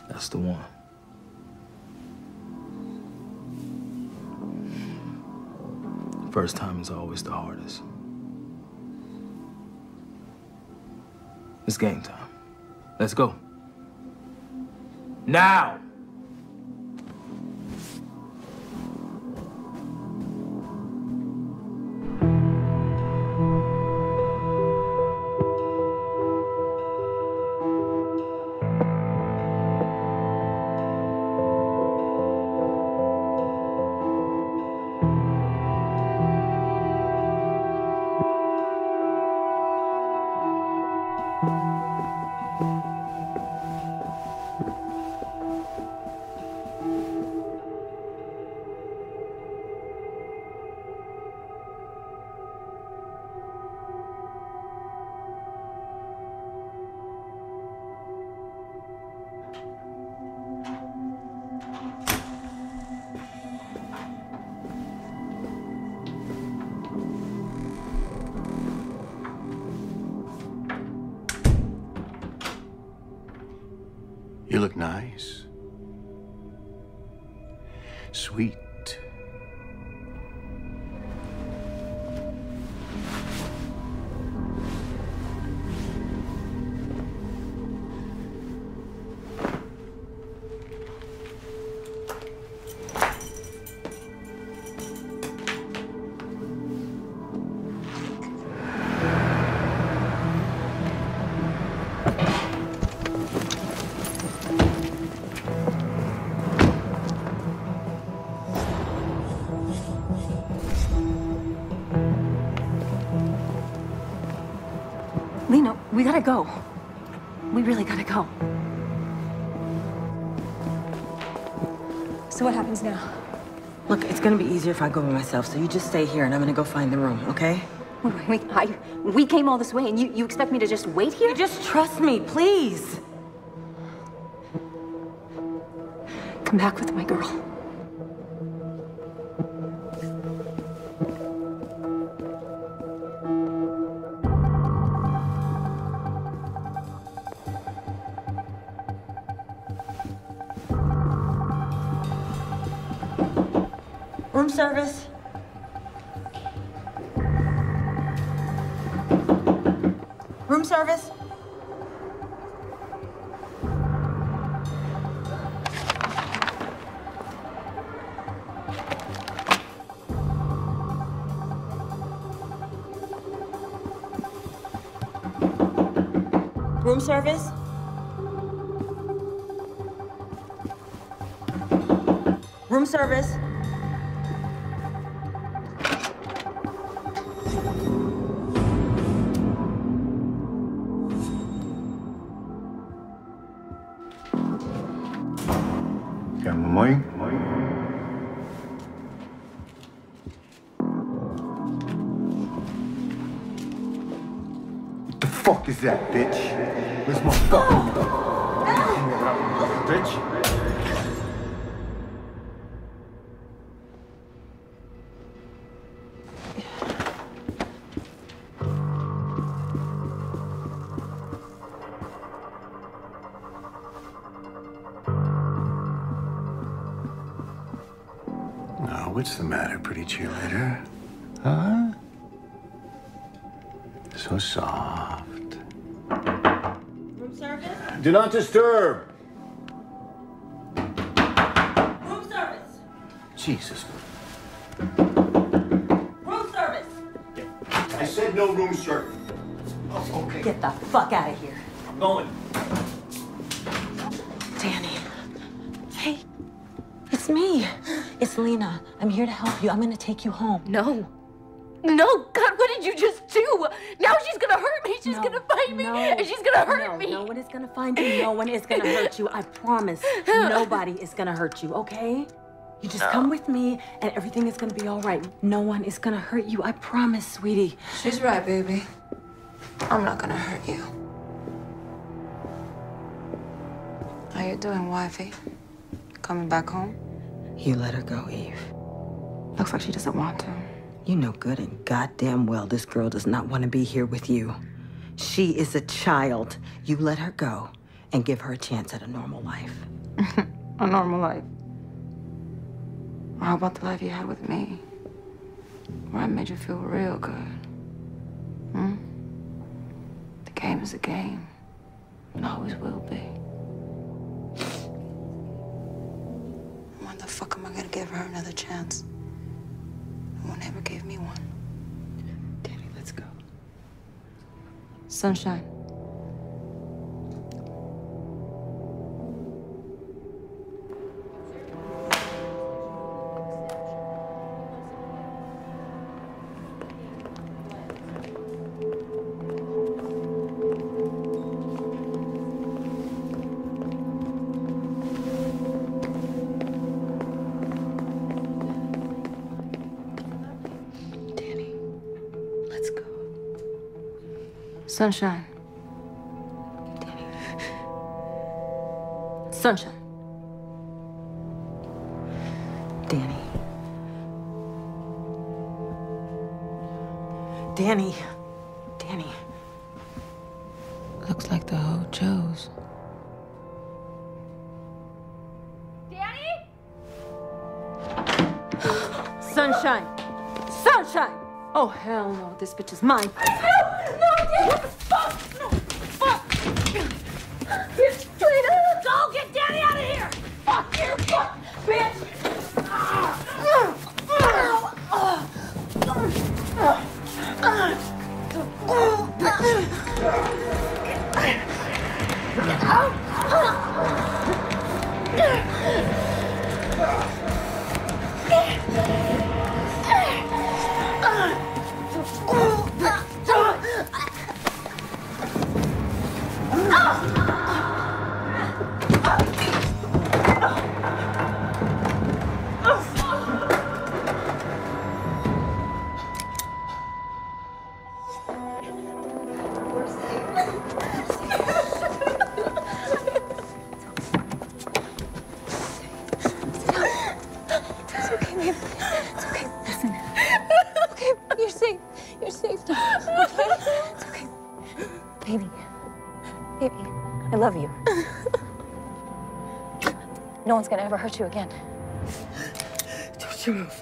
That's the one. First time is always the hardest. It's game time. Let's go. Now! You look nice. Sweet. Gotta go. We really gotta go. So what happens now? Look, it's gonna be easier if I go by myself, so you just stay here and I'm gonna go find the room, okay? Wait, wait, wait, I, we came all this way and you, you expect me to just wait here? just trust me, please. Come back with my girl. Service. Oh, what's the matter, pretty cheerleader? Huh? So soft. Room service. Do not disturb. Room service. Jesus. Room service. I said no room service. Oh, okay. Get the fuck out of here. I'm going. It's Lena. I'm here to help you. I'm gonna take you home. No. No, God, what did you just do? Now she's gonna hurt me. She's gonna fight me. And she's gonna hurt no, me. No one is gonna find you. No one is gonna hurt you. I promise. Nobody is gonna hurt you, okay? You just come with me and everything is gonna be all right. No one is gonna hurt you. I promise, sweetie. She's right, baby. I'm not gonna hurt you. How you doing, wifey? Coming back home? You let her go, Eve. Looks like she doesn't want to. You know good and goddamn well this girl does not want to be here with you. She is a child. You let her go and give her a chance at a normal life. A normal life. How about the life you had with me? Where I made you feel real good. Hmm? The game is a game. And always will be. The fuck am I gonna give her another chance? No one ever gave me one. Danny, let's go. Sunshine. Sunshine. Danny. Sunshine. Danny. Danny. Danny. Looks like the hoe chose. Danny? Sunshine. Sunshine. Oh, hell no. This bitch is mine. No, no, what the fuck? No, fuck. It's Lena. Go get Daddy out of here. Fuck you, fuck, bitch. No one's gonna ever hurt you again. Don't you move.